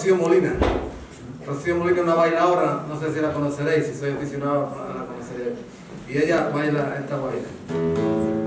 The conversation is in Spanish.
Rocío Molina. Rocío Molina es una bailadora, no sé si la conoceréis, si soy aficionado la conoceréis. Y ella baila esta baila.